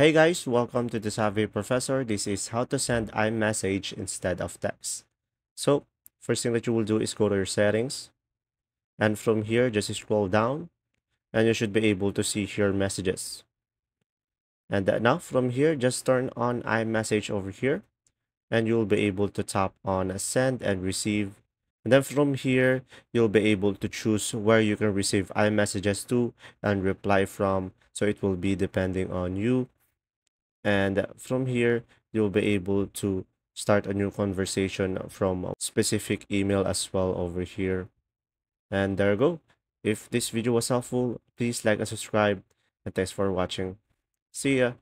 Hey guys, welcome to the Savvy Professor. This is how to send iMessage instead of text. So, first thing that you will do is go to your settings. And from here, just scroll down. And you should be able to see your messages. And now from here, just turn on iMessage over here. And you'll be able to tap on send and receive. And then from here, you'll be able to choose where you can receive iMessages to and reply from. So it will be depending on you and from here you'll be able to start a new conversation from a specific email as well over here. And there you go. If this video was helpful please like and subscribe. And thanks for watching. See ya